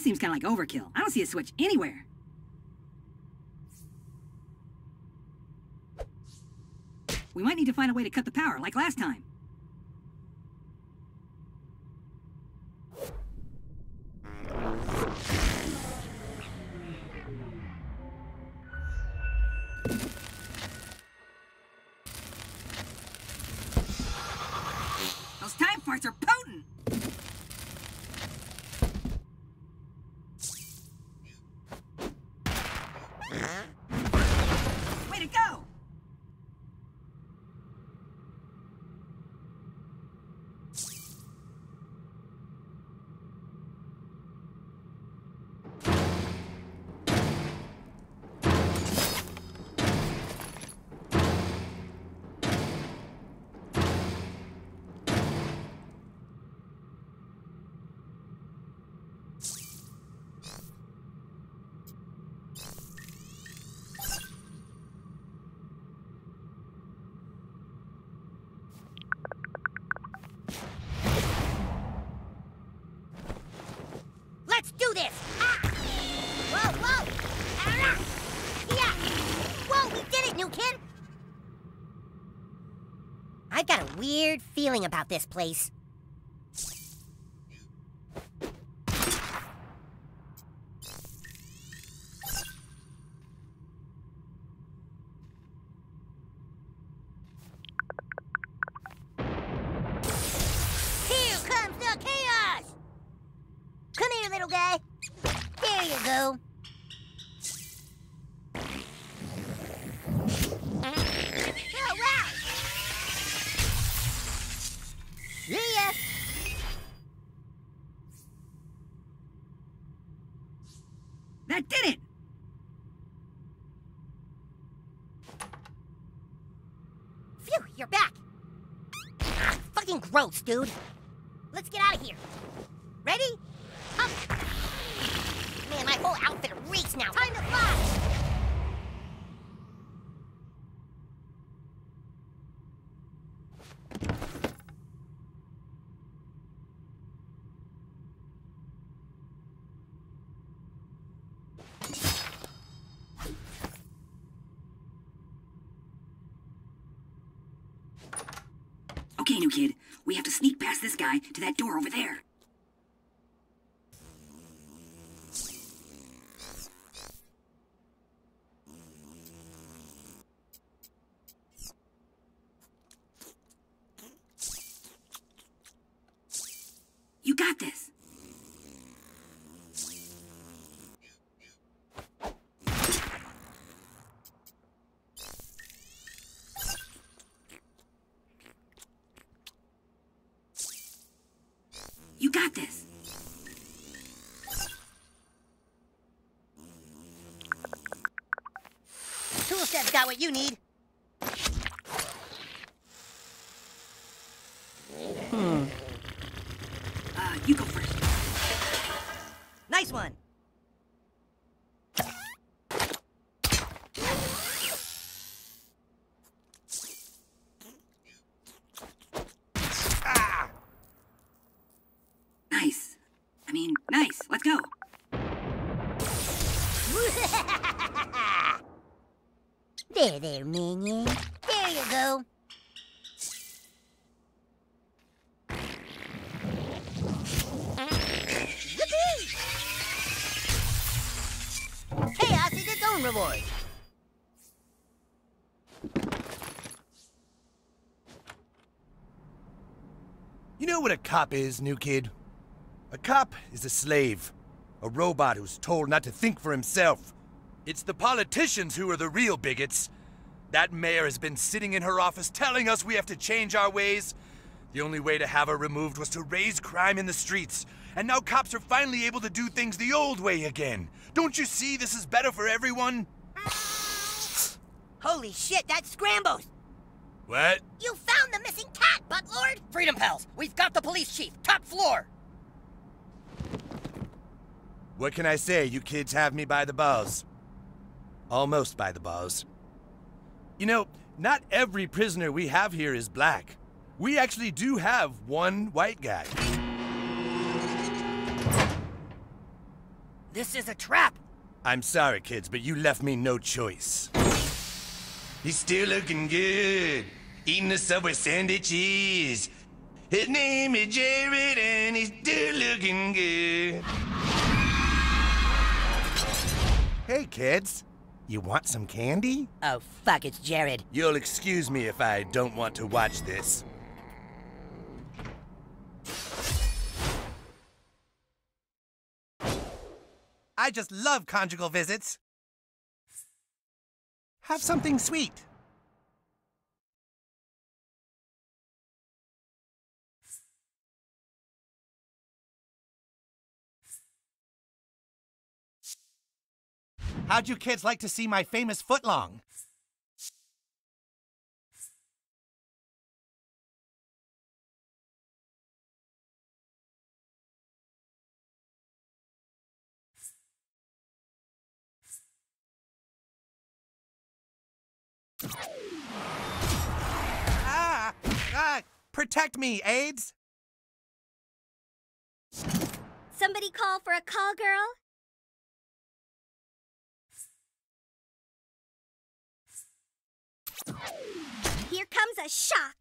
This seems kind of like overkill. I don't see a switch anywhere. We might need to find a way to cut the power, like last time. Those time farts are potent! New kid! I've got a weird feeling about this place. Here comes the chaos! Come here, little guy. There you go. That did it! Phew, you're back! Ah, fucking gross, dude. Let's get out of here. Ready? Up! Man, my whole outfit reeks now. Time to fly! Okay, new kid. We have to sneak past this guy to that door over there. You got this. You got this. Tool set's got what you need. Uh, you go first. Nice one. Nice. I mean, nice. Let's go. There, there, minion. There you go. Chaos is its own reward. You know what a cop is, new kid? A cop is a slave. A robot who's told not to think for himself. It's the politicians who are the real bigots. That mayor has been sitting in her office telling us we have to change our ways. The only way to have her removed was to raise crime in the streets. And now cops are finally able to do things the old way again. Don't you see this is better for everyone? Holy shit, that's Scrambles! What? You found the missing cat, Buttlord! Freedom Pals, we've got the police chief, top floor. What can I say? You kids have me by the balls. Almost by the balls. You know, not every prisoner we have here is black. We actually do have one white guy. This is a trap. I'm sorry, kids, but you left me no choice. He's still looking good, eating the Subway sandwich sandwiches. His name is Jared, and he's still looking good. Hey, kids. You want some candy? Oh, fuck, it's Jared. You'll excuse me if I don't want to watch this. I just love conjugal visits. Have something sweet. How'd you kids like to see my famous footlong? Ah! Ah! Protect me, AIDS! Somebody call for a call girl? Here comes a shock.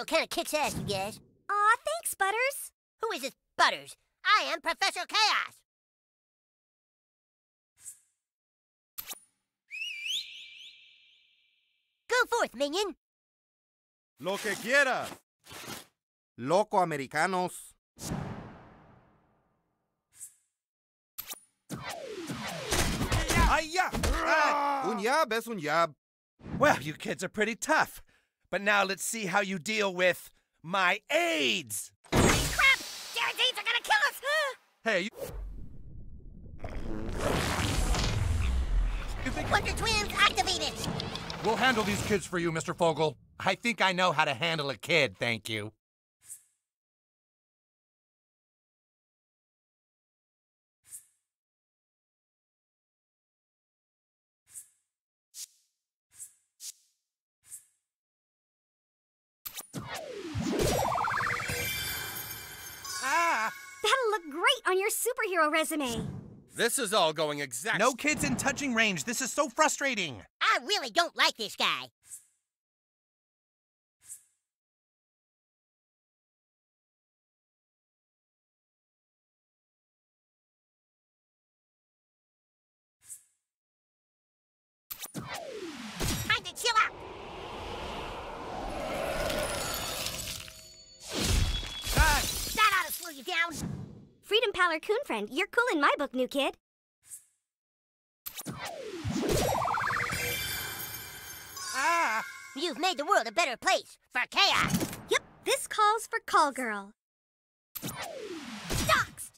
Girl kind of kicks ass, you guys. Aw, thanks, Butters. Who is this Butters? I am Professor Chaos. Go forth, minion. Lo que quiera. Loco americanos. Hi-ya! Un jab es un jab. Well, you kids are pretty tough. But now let's see how you deal with my AIDS! Crap! Jared's aids are gonna kill us! Hey, you... You think Wonder Twins activated! we'll handle these kids for you, Mr. Fogle? I think I know how to handle a kid, thank you. Ah! That'll look great on your superhero resume. This is all going exactly. No kids in touching range. This is so frustrating. I really don't like this guy. Time you down. Freedom Power Coon Friend, you're cool in my book, new kid. Ah! You've made the world a better place for chaos. Yep, this calls for call girl. Doxed.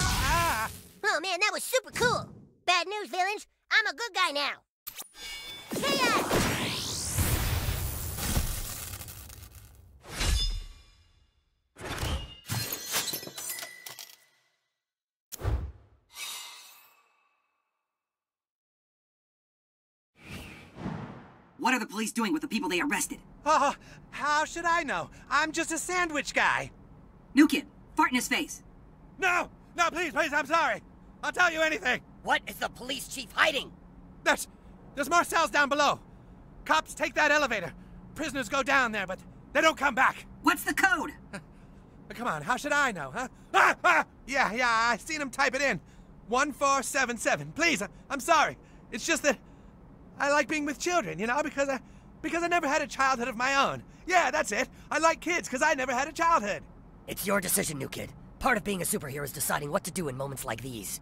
Ah! Oh man, that was super cool. Bad news, villains. I'm a good guy now. Chaos! What are the police doing with the people they arrested? Oh, how should I know? I'm just a sandwich guy. New kid, fart in his face. No! No, please, please, I'm sorry. I'll tell you anything. What is the police chief hiding? There's, there's more cells down below. Cops take that elevator. Prisoners go down there, but they don't come back. What's the code? Come on, how should I know, huh? Ah, ah! Yeah, yeah, I seen him type it in. 1477. Please, I, I'm sorry. It's just that I like being with children, you know, because I because I never had a childhood of my own. Yeah, that's it. I like kids because I never had a childhood. It's your decision, new kid. Part of being a superhero is deciding what to do in moments like these.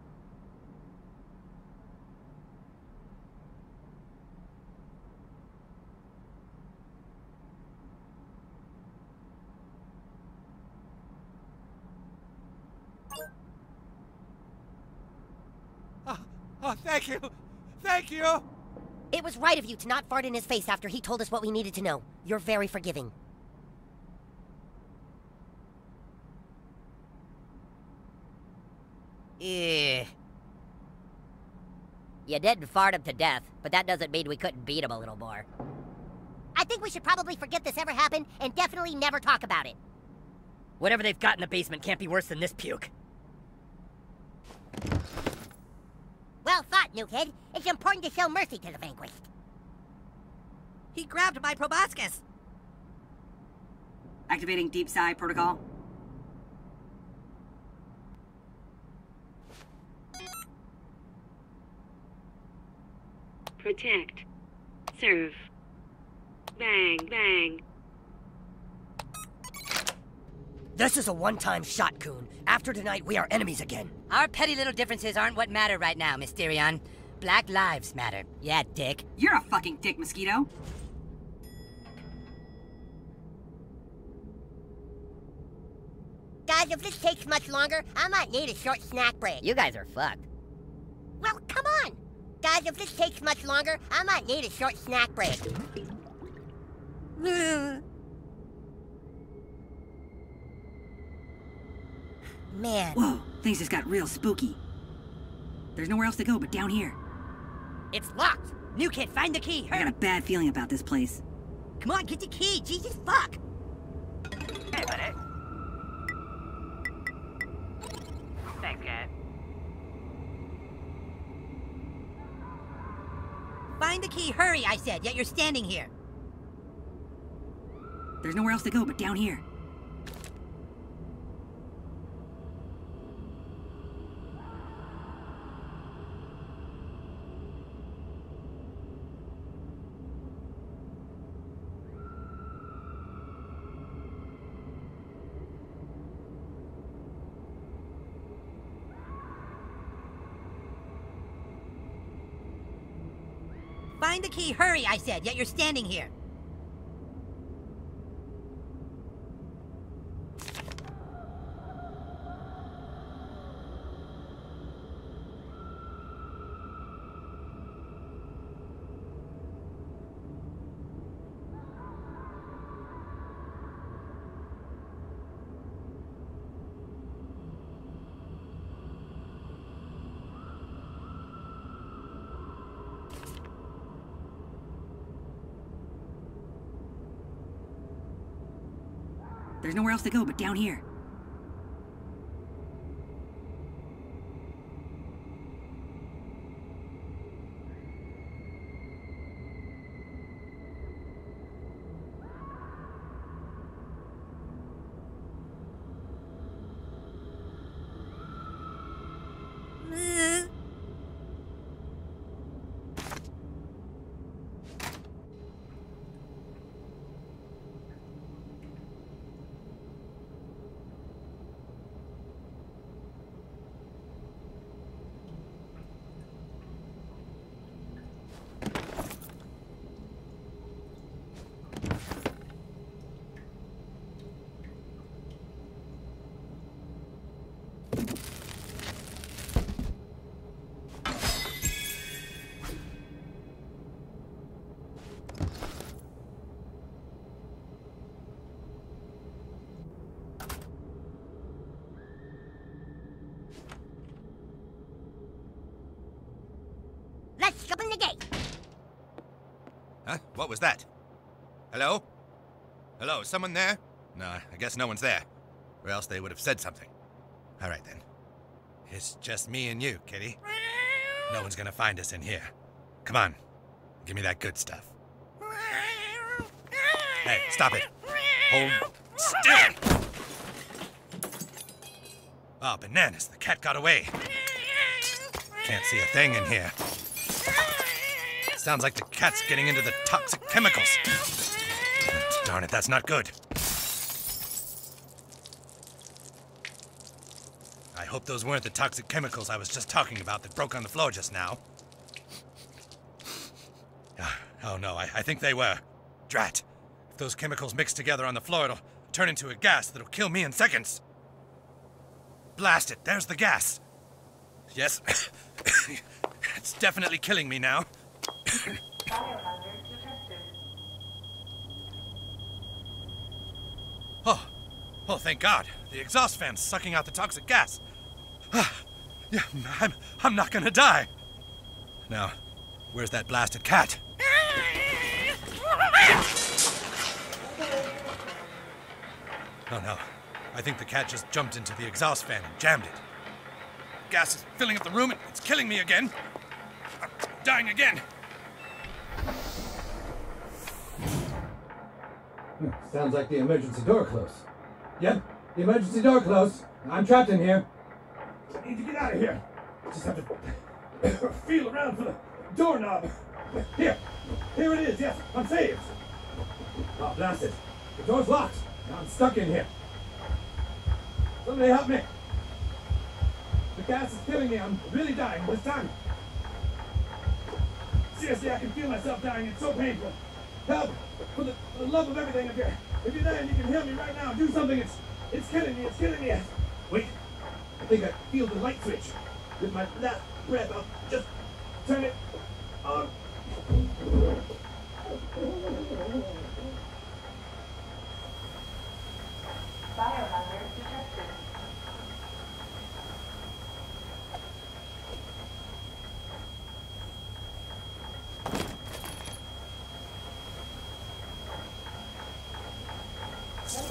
Oh, oh, thank you. Thank you. It was right of you to not fart in his face after he told us what we needed to know. You're very forgiving. Eh. You didn't fart him to death, but that doesn't mean we couldn't beat him a little more. I think we should probably forget this ever happened and definitely never talk about it. Whatever they've got in the basement can't be worse than this puke. Well thought, new kid. It's important to show mercy to the vanquished. He grabbed my proboscis. Activating deep sigh protocol. Protect. Serve. Bang, bang. This is a one-time shot, Coon. After tonight, we are enemies again. Our petty little differences aren't what matter right now, Mysterion. Black lives matter. Yeah, dick. You're a fucking dick, Mosquito. Guys, if this takes much longer, I might need a short snack break. You guys are fucked. Well, come on! Guys, if this takes much longer, I might need a short snack break. Man, Whoa, things just got real spooky. There's nowhere else to go but down here. It's locked. New kid, find the key. I got a bad feeling about this place. Come on, get the key. Jesus fuck. Hey, buddy. Thanks, kid. Find the key. Hurry, I said. Yet you're standing here. There's nowhere else to go but down here. Hurry, I said. Yet you're standing here. There's nowhere else to go but down here. Open the gate. Huh? What was that? Hello? Hello, someone there? No, I guess no one's there. Or else they would have said something. All right then. It's just me and you, kitty. No one's gonna find us in here. Come on. Give me that good stuff. Hey, stop it. Hold still. Oh, bananas. The cat got away. Can't see a thing in here. Sounds like the cat's getting into the toxic chemicals. Darn it, that's not good. I hope those weren't the toxic chemicals I was just talking about that broke on the floor just now. Ah, Oh no, I, I think they were. Drat. If those chemicals mix together on the floor, it'll turn into a gas that'll kill me in seconds. Blast it, there's the gas. Yes. it's definitely killing me now. oh, oh, thank God. The exhaust fan's sucking out the toxic gas. yeah, I'm, I'm not gonna die. Now, where's that blasted cat? Oh no, I think the cat just jumped into the exhaust fan and jammed it. Gas is filling up the room and it's killing me again. I'm dying again. Sounds like the emergency door closed. Yep, the emergency door closed. I'm trapped in here. I need to get out of here. Just have to feel around for the doorknob. Here, here it is. Yes, I'm saved. Ah, oh, blast it. The door's locked. Now I'm stuck in here. Somebody help me. The gas is killing me. I'm really dying this time. Seriously, I can feel myself dying. It's so painful. Help! For the, for the love of everything, if you're, if you're there and you can help me right now, do something. It's, it's killing me. It's killing me. Wait. I think I feel the light switch. With my last breath, I'll just turn it on.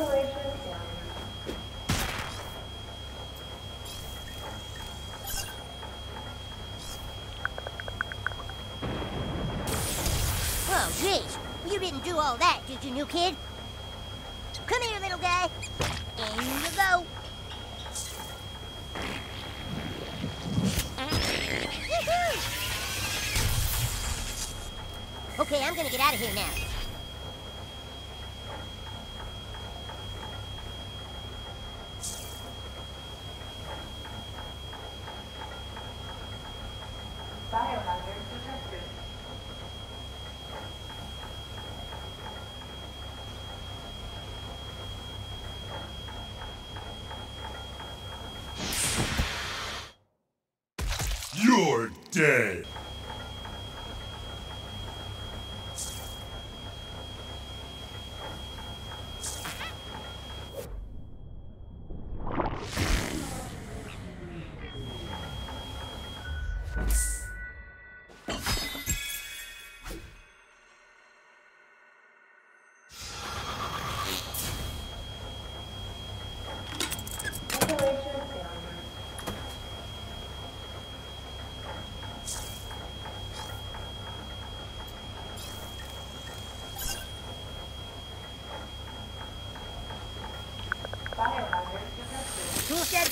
Oh, geez. You didn't do all that, did you, new kid? Come here, little guy. In you go. Woohoo! Okay, I'm gonna get out of here now. Biohazard detected. You're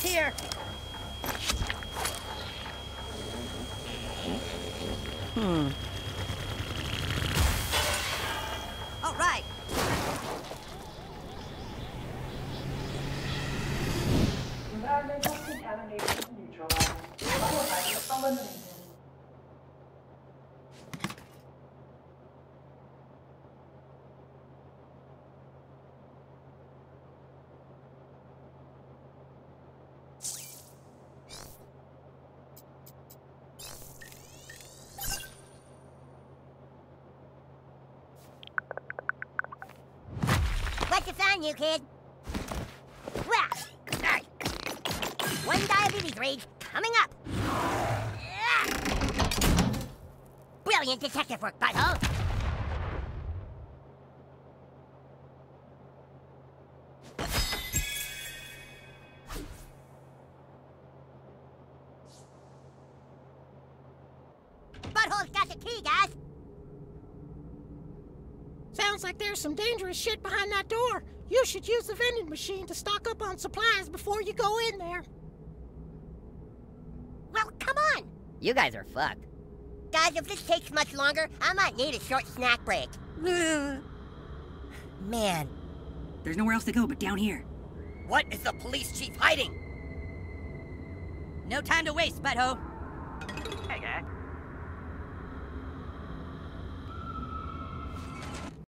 here. Hmm. All right. Environmental contamination neutralized. Biohazard What you kid? One diabetes rage coming up. Brilliant detective work, butthole. Butthole's got the key, guys. Sounds like there's some dangerous shit behind that door. You should use the vending machine to stock up on supplies before you go in there. Well, come on. You guys are fucked. Guys, if this takes much longer, I might need a short snack break. Man. There's nowhere else to go but down here. What is the police chief hiding? No time to waste, butthole. Hey, guy.